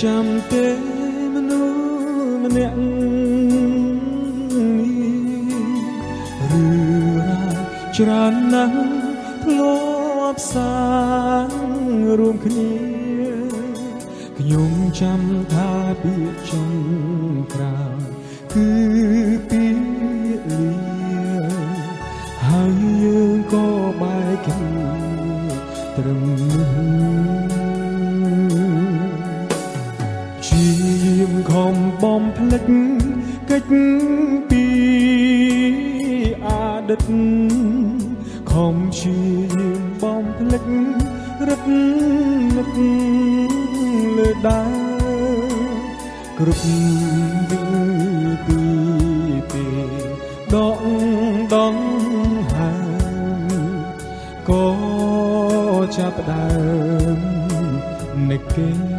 ចាំទេមនុស្សម្នាក់រឿងរ៉ាវច្រើនណាស់ធ្លាប់សាងរួមគ្នាខ្ញុំចាំថាពាក្យចុងក្រោយគឺ បំភ្លេចកិច្ចពីអតីតខំជាយាមបំភ្លេចរឹតនឹកលើដើរគ្រប់វិទីពេលដងដងហើយក៏ចាប់ផ្ដើមនឹកគេ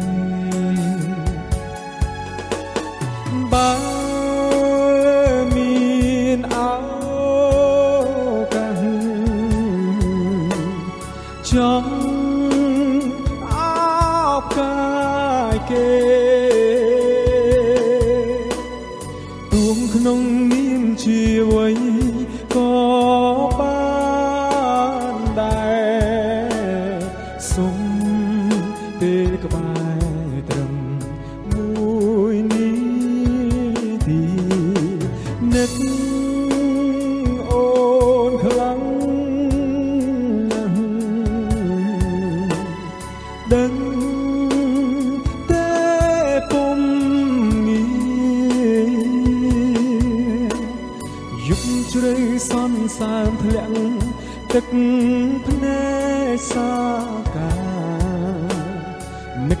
ទឹកភ្នែកសាកានឹក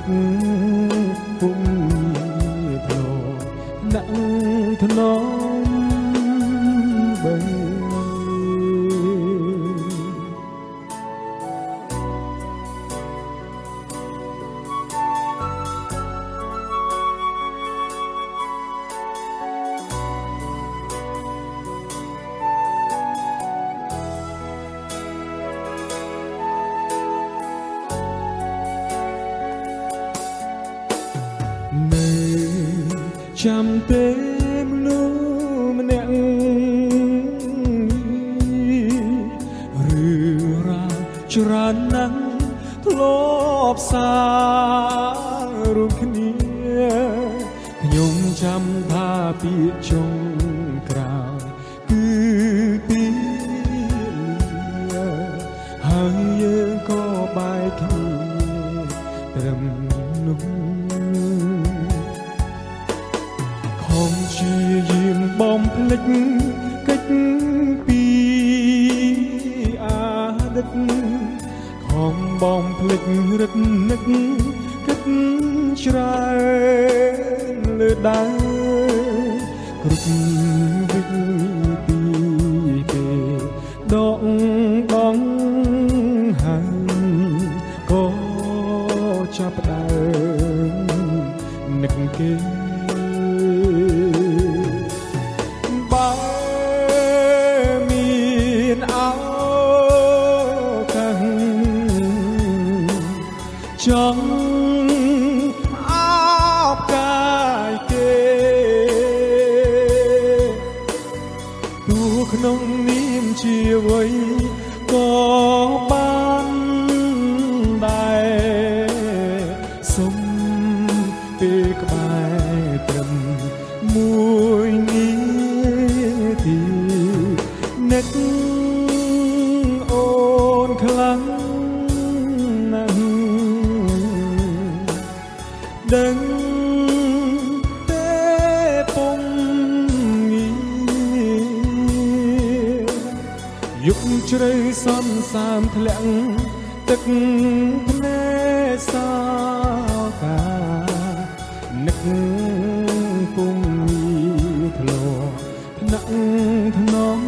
ច្រើនណាស់ធ្លាប់សារួមគ្នាខ្ញុំចាំថាពាក្យចុងក្រោយគឺពីលាហើយយើងក៏បែកគ្នាត្រឹមនោះខំជាយាមបំភ្លេច ភ្លេចរឹតនឹកគិតច្រើនលើដើរគ្រប់វិទីពេលដងដងហើយក៏ចាប់ផ្ដើមនឹកគេ យយប់ជ្រៅសន្សើមធ្លាក់ទឹកភ្នែកសោកានឹកពុំមានធ្លាប់ថ្នាក់ថ្នម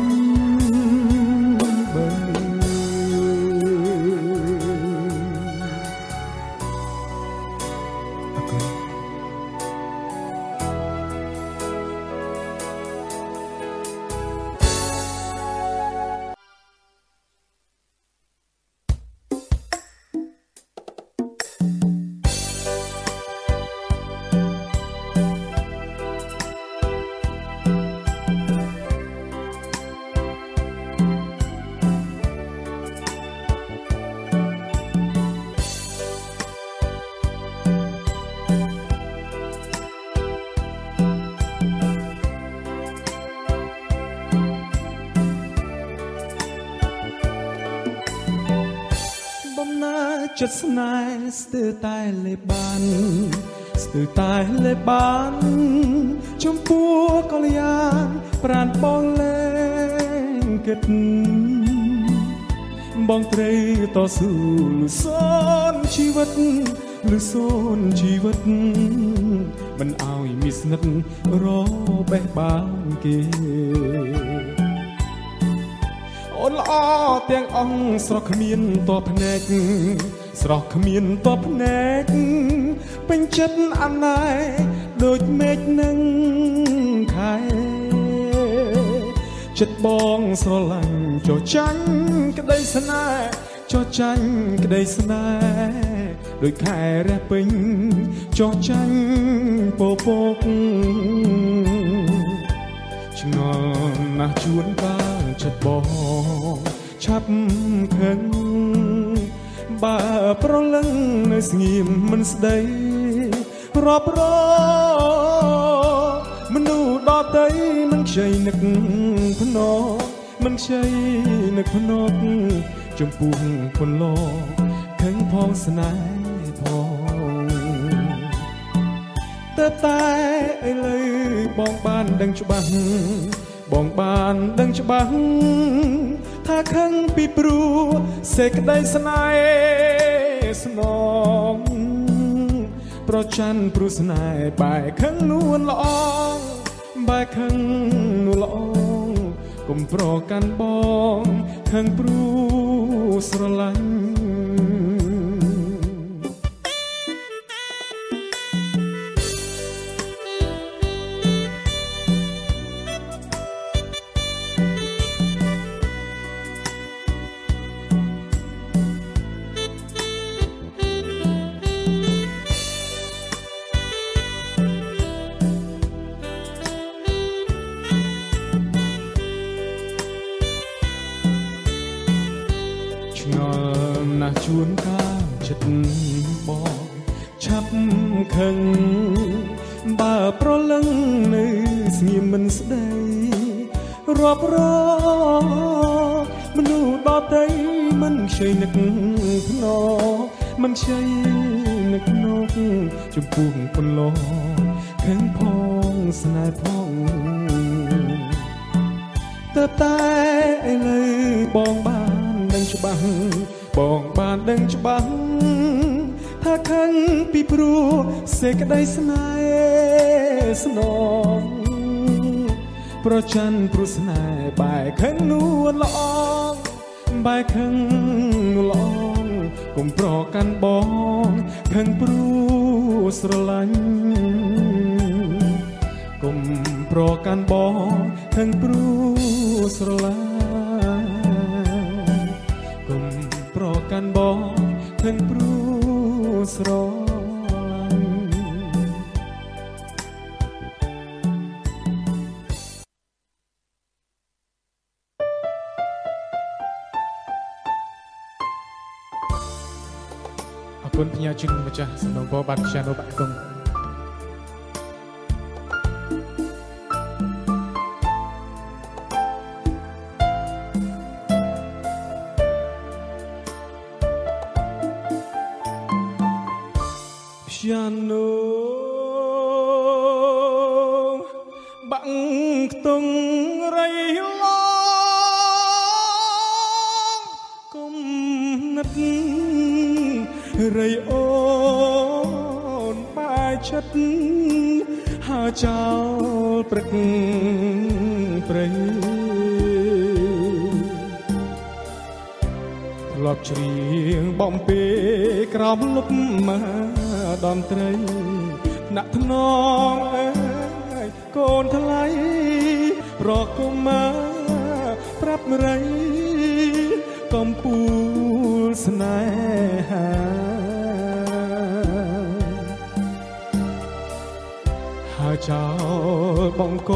ចិត្តស្នេហ៍ស្ទើរតែលេបបានស្ទើរតែលេបបានចំពោះកល្យានប្រានបងលែងគិតបងត្រូវតស៊ូលូសូនជីវិតលឺសូនជីវិតមិនឲ្យមានស្និទ្ធរបេះបានគេអូនល្អទាំងអង្គស្រស់គ្មានតបភ្នែក ស្រស់គ្មានតបភ្នែកពេញចិត្តអណែដូចមេឃនឹងខែចិត្តបងស្រឡាញ់ចោចាញ់ក្តីស្នេហ៍ចោចាញ់ក្តីស្នេហ៍ដូចខែរះពេញចោចាញ់ពពកឆ្ងល់ណាស់ជួនកាលចិត្តបងឆាប់ខឹង បើប្រលឹងនៅស្ងៀមមិនស្ដីរាប់រមនុស្សដតីមិនខ្ចីនឹកភ្នក់មិនខ្ចីនឹកភ្នក់ចំពោះពន្លខឹងផងស្នេហ៍ផងតែតែឥឡូវបងបានដឹងច្បាស់ បងបានដឹងច្បាស់ថាខឹងពីព្រោះសេចក្តីស្នេហ៍ស្នងប្រច័នព្រោះស្នេហ៍បែកខឹងនួនល្អបែកខឹងនួនល្អកុំប្រកាន់បងខឹងព្រោះស្រឡាញ់ តីមិនខ្ចីនឹកភ្នក់មិនខ្ចីនឹកភ្នក់ចំពោះពន្លខឹងផងស្នេហ៍ផងតើតែឥឡូវបងបានដឹងច្បាស់បងបានដឹងច្បាស់ថាខឹងពីព្រោះសេចក្តីស្នេហ៍ស្នងប្រច័នព្រោះស្នេហ៍បែកខឹងនួនល្អ បែកខឹងនួនល្អកុំប្រកាន់បងខឹងព្រោះស្រឡាញ់កុំប្រកាន់បងខឹងព្រោះស្រឡាញ់កាន់បងឃើញព្រួស្រឡា គុណផ្ញើជូនម្ចាស់សំណងបបានជានៅបាក់ កុងមលុបមកដំត្រីដាក់ថ្នងអើយកូនថ្លៃរកគុំមកប្រាប់រៃកំពូលស្នេហាហើចោលបងក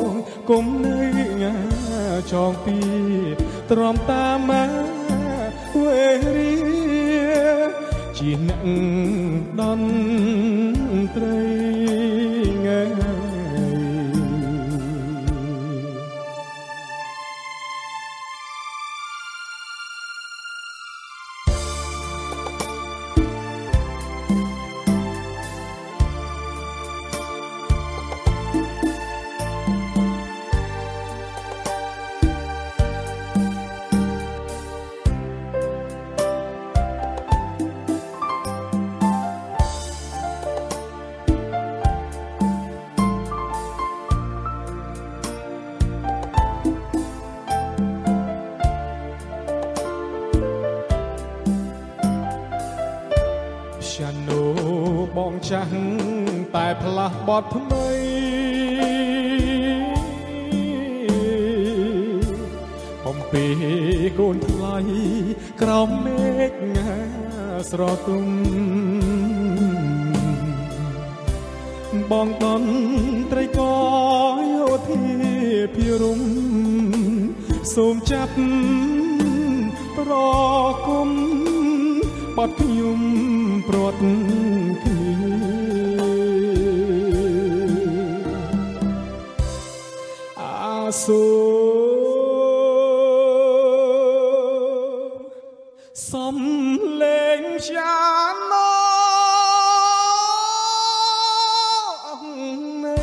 ងគុំនៅងាចងពីទ្រាំតាមមកវេ រីជាអ្នកដនត្រី ផ្លាស់បត់ថ្មីបំពេកូនថ្លៃក្រោមមេឃងាស្រទុំបងតន់ត្រីកយោធាភិរមសូមចាប់ប្រគុំបាត់ខ្ញុំព្រាត់ សូសំលេងចាណោនៃ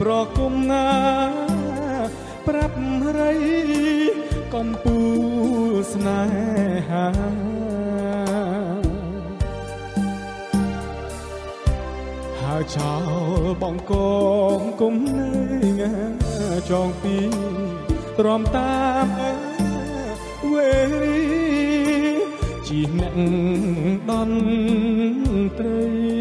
ប្រគុំណាប្រាប់រីកំពូស្នេហាហើចោលបងកងគុំនៅ ចងពីទ្រាំតាមវេរីជីអ្នកដនត្រី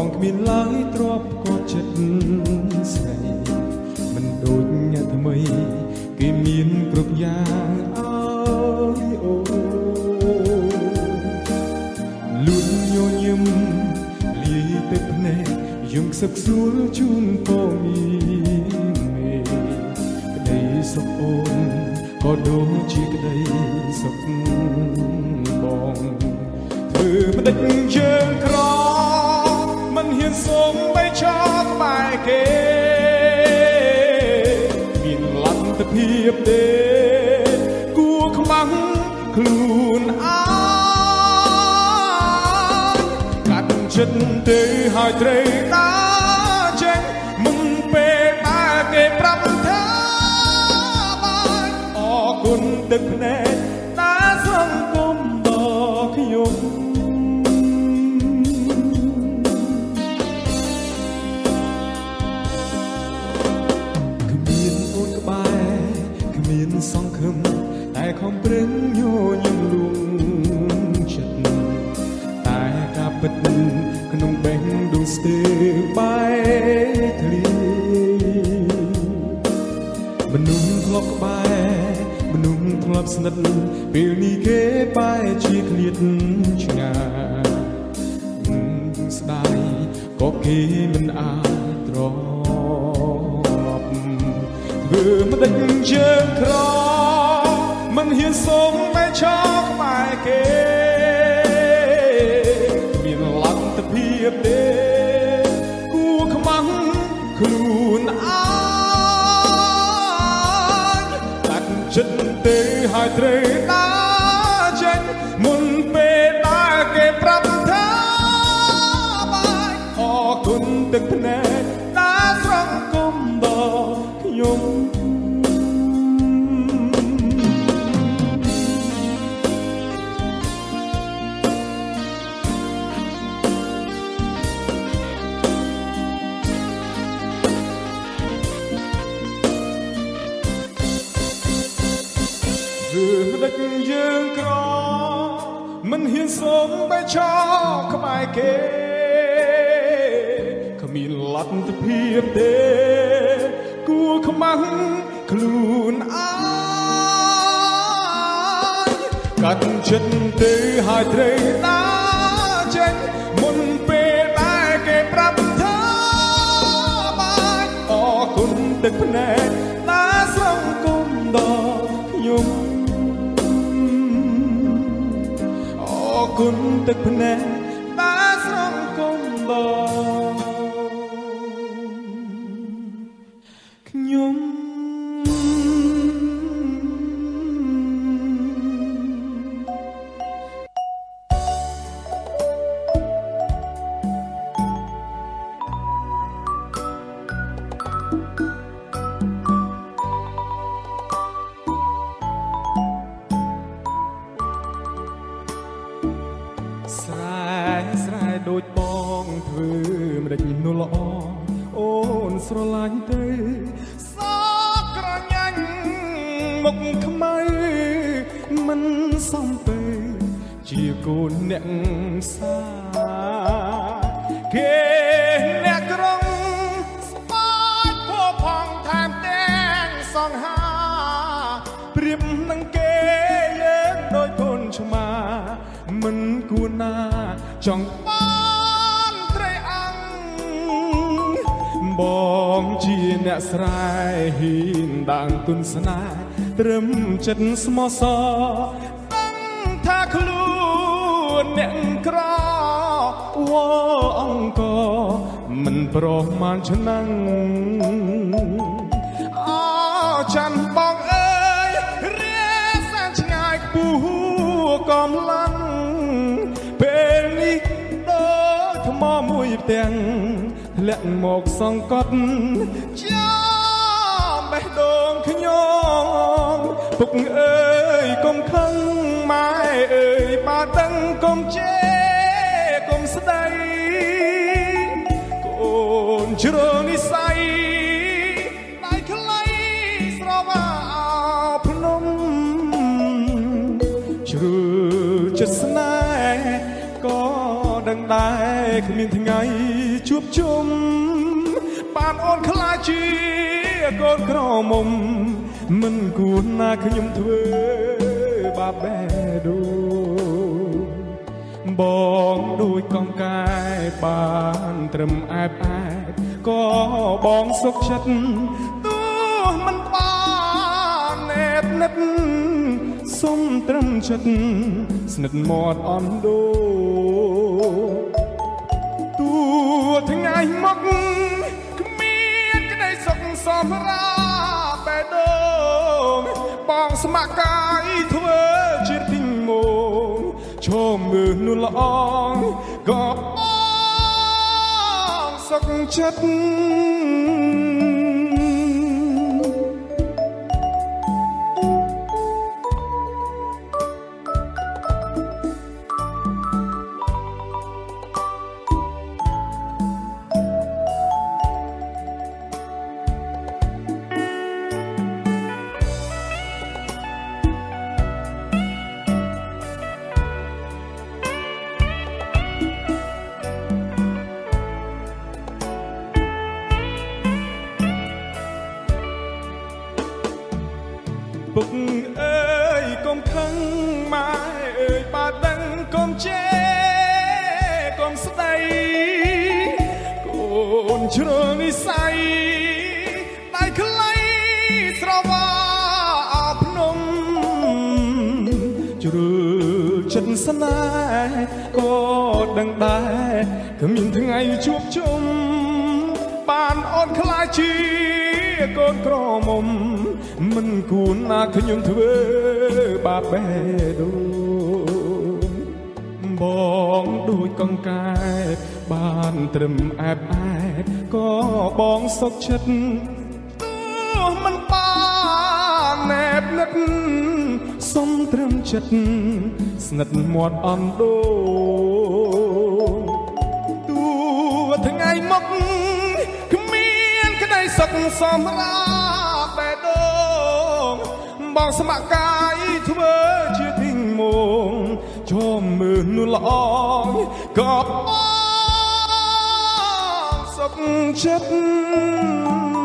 បងគ្មានឡើយទ្របក៏ចិត្តស្រីមិនដូចអ្នកថ្មី គេមានគ្រប់យ៉ាងអើយអូលួនញញឹមលាយទឹកភ្នែកយំខ្សឹកសួលជូនពងមេក្តីសុខអូនក៏ដូចជាក្តីសុខបងធ្វើមិនដេចជើ ទៅហើយត្រូវដើរចេញមុនពេលដែលគេប្រាប់ថាបាយអរគុណទឹកភ្នែកតែសង្គមដល់ខ្ញុំសង្ឃឹមតែខំប្រឹងញញឹមលួងចិត្តតែការពិតក្នុង បេះដូងស្ទើបែកធ្លាមនុស្សធ្លាប់ក្បែរមនុស្សធ្លាប់ស្និទ្ធពេលនេះគេបែរជាឃ្លាតឆ្ងាយស្ដាយក៏គេមិនអាចត្រធ្វើមិនដេញជើងក្រមិនហ៊ានសូមបែកឆោក្បែរគេ ខ្មាំងខ្លួនអើយកាត់ចិត្តទេហើយត្រូវដើរចេញមុនពេលដែលគេប្រាប់ថាបានអរគុណទឹកភ្នែកតាសង្គមដល់ខ្ញុំអរគុណទឹកភ្នែក ស្រែស្រែដូចបងធ្វើមិនដេចនោះល្អអូនស្រឡាញ់ទេសក់ក្រញាញ់មុខខ្មៅមិនសំពេជាកូនអ្នកសាគេអ្នកក្រុ ណាចង់បានត្រីអង្គបងជាអ្នកស្រែហ៊ីនដាងទុនស្នេហ៍ត្រឹមចិត្តស្មោះសរដឹងថាខ្លួនអ្នកក្រវអង្គមិនប្រមាណឆ្នាំងអច័ន្ផ្ទាំងធ្លាក់មកសង្កត់ចាំបេះដូងខ្ញុំពុកអើយកុំខឹងម៉ែអើយបើដឹងកុំជេរកុំស្ដីកូនជ្រុលនិស័យដៃខ្លីស្រវាភ្នំជ្រុលចិត្តស្នេហ៍ក៏ដឹងដែរគ្មានថ្ងៃជួបជុំបានអូនខ្លាចជាកូនក្រមុំ មិនគួរណាខ្ញុំធ្វើបាបបេះដូងបងដូចកងកាយបានត្រឹមអែបអែបក៏បងសុខចិត្តទោះមិនបានណែបនិតសុំត្រឹមចិត្តស្និទ្ធមាត់អន់ដូ ម្រាប់បេះដូងបងស្ម័គ្រកាយធ្វើជាទីងមងឈមមើលនោះល្អងក៏បងសុខចិត្ត ស្នេហ៍ក៏ដឹងដែរគ្មានថ្ងៃជួបជុំបានអូនខ្លាចជាកូនក្រមុំ មិនគួរណាខ្ញុំធ្វើបាបបេះដូងបងដូចកង្កែបបានត្រឹមអែបអែបក៏បងសុខចិត្តទោះមិនបាន ណែបនិតសុំត្រឹមចិត្តស្និទ្ធមាត់អន់ដូងតួថ្ងៃមកគ្មានក្តីសុខសម្រាប់បេះដូងបងស្ម័គ្រកាយធ្វើជាទីងមងជុំមើលនោះល្អក៏បងសុខចិត្ត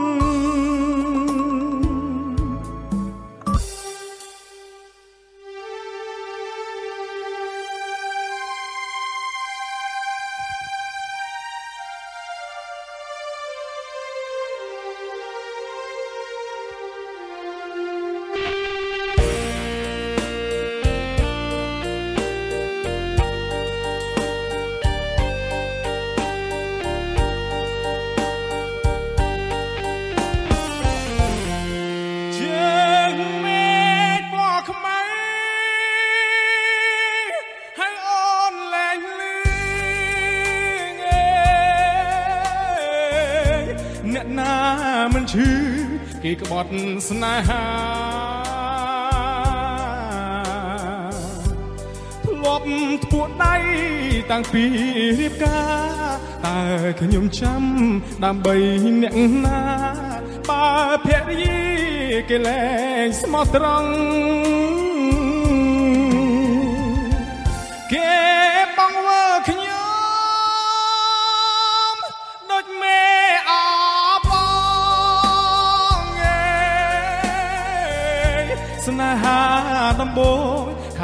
ក្បត់ស្នេហាធ្លាប់ធ្ពួដៃតាំងពីរៀបការតើខ្ញុំចាំដើម្បីអ្នកណាបើភរិយាគេលែងស្មោះត្រង់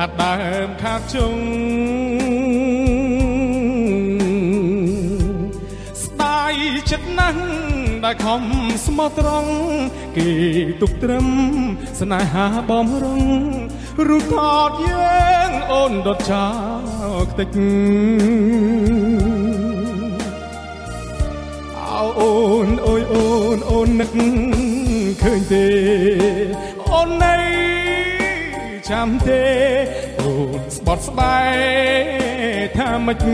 ខាត់ដើមខាត់ជុងស្ដាយចិត្តណាស់ដែលខំស្មោះត្រង់គេទុកត្រឹមស្នេហាបំរុងរូបថតយើងអូនដុតចោលខ្ទេចអោអូនអើយអូនអូននឹកឃើញទេអូននៃ ចាំទេអូនស្បត់ស្បែកថាម៉េច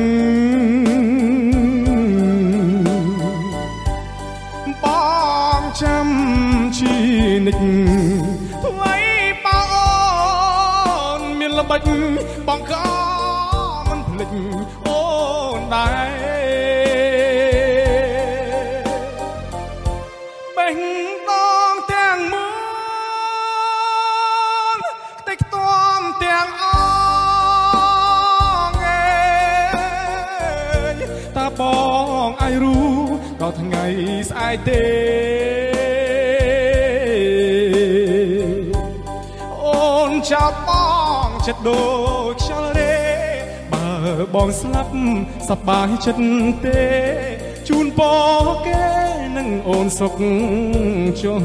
បងចាំជីនិចថ្លៃបងអូនមានល្បិចបងក៏មិនភ្លេច ស្អែកទេអូនចាប់បងចិត្តដូចខ្យល់រេបើបងស្លាប់សប្បាយចិត្តទេជូនពរគេនឹងអូនសុខចុះ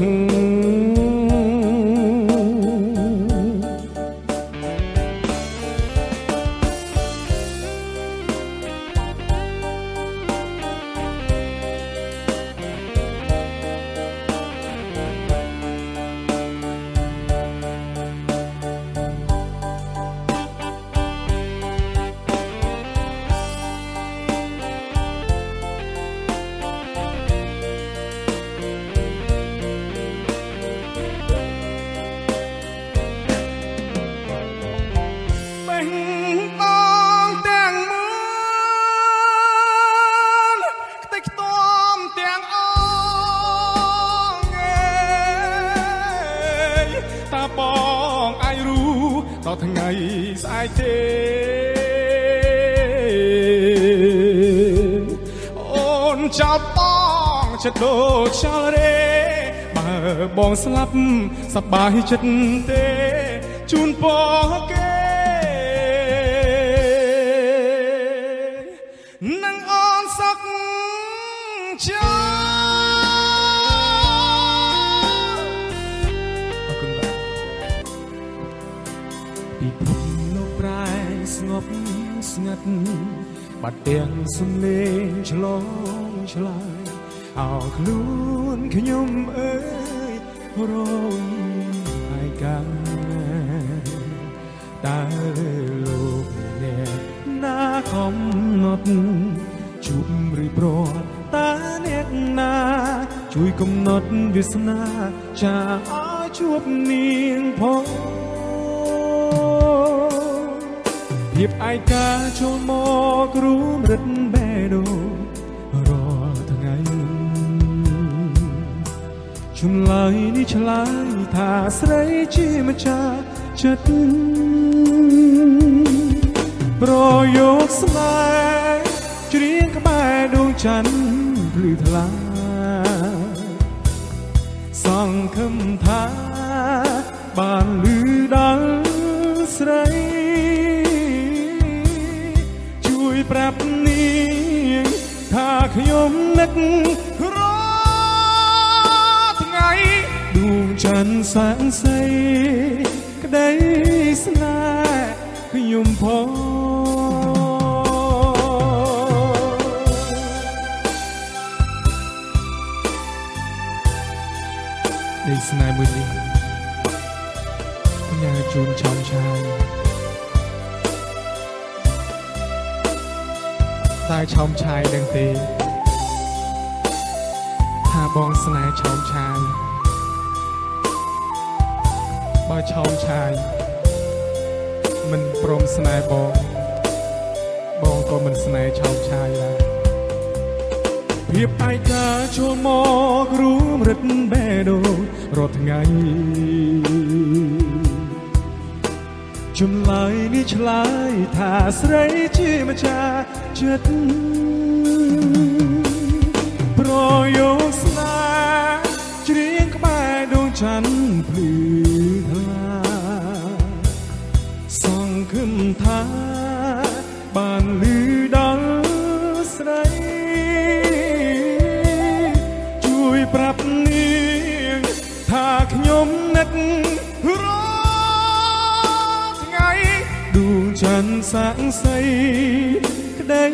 ចិត្តដូចខ្យល់រេបើបងស្លាប់សប្បាយចិត្តទេជូនពរគេនឹងអូនសុខចាអរគុណបាទពីភពលោកប្រែស្ងប់ស្ងាត់បាត់ទាំងសំឡេងឆ្លងឆ្លើយ អោខ្លួនខ្ញុំអើយរងហើយកាតើលោកអ្នកណាកំណត់ជួបឬប្រត់តើអ្នកណា ជួយកំណត់វាសនាចាឲ្យជួបនាងផងភាពឯកាចូលមករួមរិទ្ធបេះដូ ជំលើយនេះឆ្លើយថាស្រីជាម្ចាស់ចិត្តប្រយោគស្នេហ៍ច្រៀងក្បែរដួងច័ន្ទភ្លឺថ្លាសង្ឃឹមថាបានលឺដល់ស្រីជួយប្រាប់នាងថាខ្ញុំនឹក ច័ន្ទសាំងសីក្តីស្នេហ៍ខ្ញុំផងនៃស្នេហ៍មួយនេះញ៉ាជូនឆោមឆាយតែឆោមឆាយដឹងទេថាបងស្នេហ៍ឆោមឆាយ បើឆោមឆាយមិនព្រមស្នេហ៍បងបងក៏មិនស្នេហ៍ឆោមឆាយដែរភាពឯកាចូលមករੂមរិទ្ធបេះដូងរាល់ថ្ងៃចម្លើយនេះឆ្លើយថាស្រីជាម្ចាស់ចិត្តប្រយោគស្នេហ៍ច្រៀងក្បែរដួងច័ន្ទភ្លឺ សាក់សីក្តី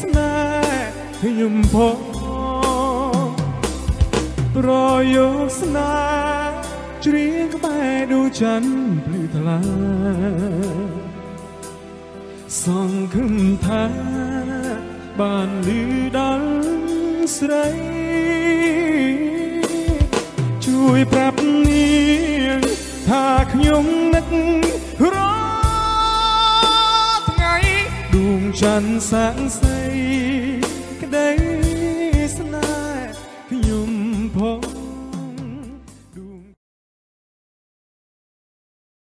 ស្នេហ៍ខ្ញុំផងរយកស្នេហ៍ច្រៀងក្បែរដួងច័ន្ទភ្លឺថ្លាសង្ឃឹមថាបានលឺដល់ស្រី ជួយប្រាប់នាងថាខ្ញុំនឹក ដួងច័